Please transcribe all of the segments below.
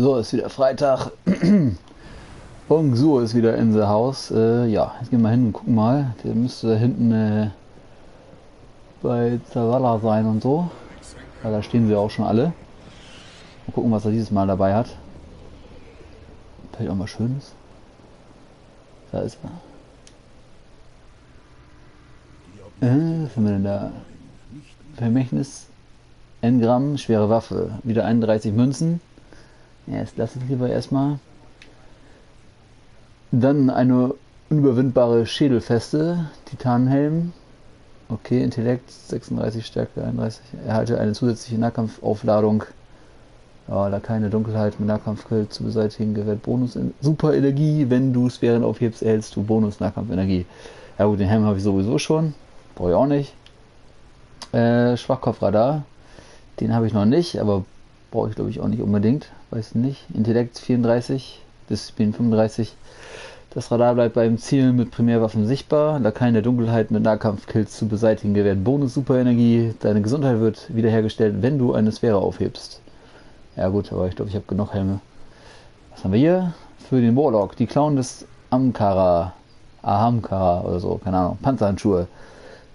So, ist wieder Freitag. und so ist wieder in the Haus. Äh, ja, jetzt gehen wir hin und gucken mal. Der müsste da hinten äh, bei Zavala sein und so. Weil da stehen sie auch schon alle. Mal gucken, was er dieses Mal dabei hat. Vielleicht auch mal Schönes. Da ist er. Äh, was haben wir denn da? Vermächtnis. Engramm, schwere Waffe. Wieder 31 Münzen. Ja, jetzt lasse ich lieber erstmal. Dann eine unüberwindbare Schädelfeste, Titanhelm. Okay, Intellekt 36, Stärke 31. Erhalte eine zusätzliche Nahkampfaufladung. Ja, da keine Dunkelheit mit Nahkampfkill zu beseitigen gewährt Bonus Super Energie. Wenn du Sphären aufhebst, erhältst du Bonus Nahkampfenergie. Ja gut, den Helm habe ich sowieso schon. Brauche ich auch nicht. Äh, Schwachkopfradar. Den habe ich noch nicht, aber brauche ich glaube ich auch nicht unbedingt weiß nicht, Intellekt 34, Disziplin 35. Das Radar bleibt beim Zielen mit Primärwaffen sichtbar. Lakai der Dunkelheit mit Nahkampfkills zu beseitigen gewährt Bonus Superenergie. Deine Gesundheit wird wiederhergestellt, wenn du eine Sphäre aufhebst. Ja gut, aber ich glaube, ich habe genug Helme. Was haben wir hier? Für den Warlock. Die Clown des Amkara. Ahamkara oder so, keine Ahnung. Panzerhandschuhe.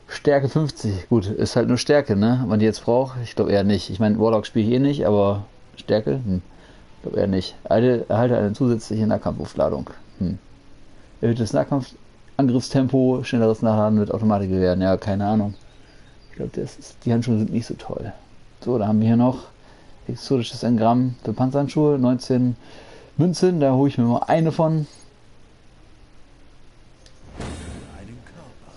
Stärke 50. Gut, ist halt nur Stärke, ne? Wenn die jetzt braucht. Ich glaube eher nicht. Ich meine, Warlock spiele ich eh nicht, aber Stärke? Hm glaube eher nicht. Erhalte, erhalte eine zusätzliche Nahkampfaufladung. Hm. Erhöhtes Nahkampfangriffstempo, schnelleres Nachladen mit Automatikgewehren. Ja, keine Ahnung. Ich glaube, die Handschuhe sind nicht so toll. So, da haben wir hier noch exotisches Engramm für Panzerhandschuhe. 19 Münzen, da hole ich mir mal eine von.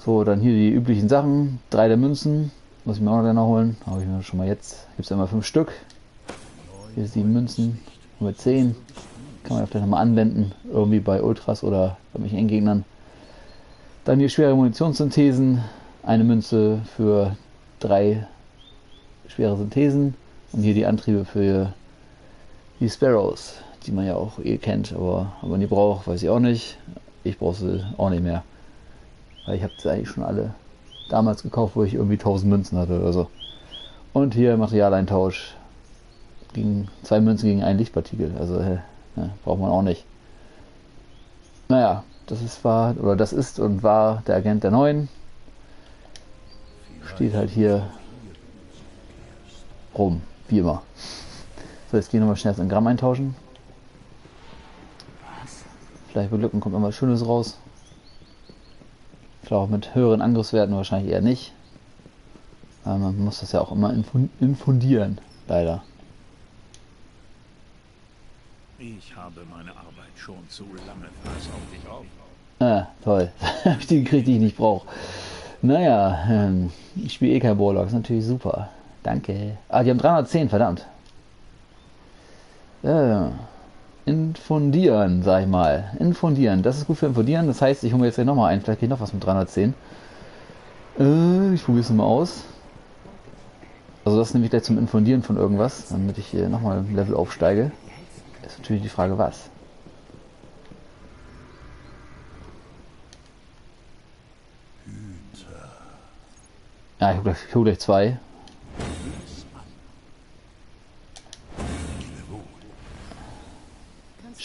So, dann hier die üblichen Sachen. Drei der Münzen. Muss ich mir auch noch holen. Habe ich mir schon mal jetzt. Gibt es immer fünf Stück. Hier sieben Münzen. Nummer 10 kann man vielleicht nochmal anwenden, irgendwie bei Ultras oder bei mich Endgegnern. Dann die schwere Munitionssynthesen, eine Münze für drei schwere Synthesen und hier die Antriebe für die Sparrows, die man ja auch eh kennt, aber ob man die braucht, weiß ich auch nicht. Ich brauche sie auch nicht mehr, weil ich habe sie eigentlich schon alle damals gekauft, wo ich irgendwie 1000 Münzen hatte oder so. Und hier Materialeintausch, gegen zwei Münzen gegen einen Lichtpartikel. Also äh, ja, braucht man auch nicht. Naja, das ist war oder das ist und war der Agent der Neuen. Steht halt hier rum, wie immer. So, jetzt gehen wir mal schnell das Gramm eintauschen. Vielleicht bei Glücken kommt noch was Schönes raus. Vielleicht auch mit höheren Angriffswerten wahrscheinlich eher nicht. Aber man muss das ja auch immer infundieren, leider. Ich habe meine Arbeit schon zu lange. Pass auf dich auf. Ah, toll. Habe ich die gekriegt, die ich nicht brauche. Naja, ähm, ich spiele eh kein Warlock. Ist natürlich super. Danke. Ah, die haben 310, verdammt. Ja, infundieren, sag ich mal. Infundieren. Das ist gut für Infundieren. Das heißt, ich hole mir jetzt nochmal ein. Vielleicht ich noch was mit 310. Äh, ich probiere es mal aus. Also das nehme ich gleich zum Infundieren von irgendwas, damit ich hier nochmal Level aufsteige. Ist natürlich die Frage, was. Ja, ich hole gleich, hol gleich zwei.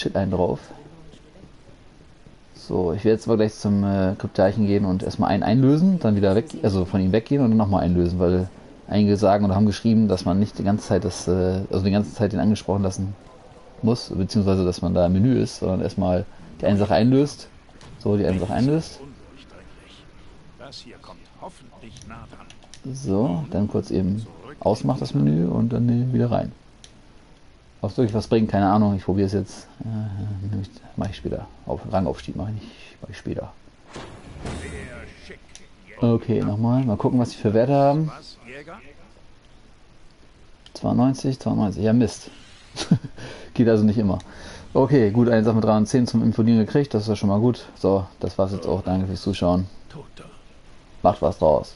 Shit, einen drauf. So, ich werde jetzt mal gleich zum äh, Kryptarchen gehen und erstmal einen einlösen, dann wieder weg, also von ihm weggehen und dann nochmal einlösen, weil einige sagen oder haben geschrieben, dass man nicht die ganze Zeit das, äh, also die ganze Zeit den angesprochen lassen muss, beziehungsweise dass man da im Menü ist, sondern erstmal die eine Sache einlöst. So, die eine Sache einlöst. So, dann kurz eben ausmacht das Menü und dann wieder rein. Es wirklich was bringt, keine Ahnung. Ich probiere es jetzt. Äh, mache ich später. Auf Rangaufstieg mache ich nicht. Ich später. Okay, nochmal. Mal gucken, was die für Werte haben. 92, 92. Ja, Mist. Geht also nicht immer. Okay, gut, eine Sache mit 3 und 10 zum Infolieren gekriegt, das ist ja schon mal gut. So, das war's jetzt auch. Danke fürs Zuschauen. Macht was draus.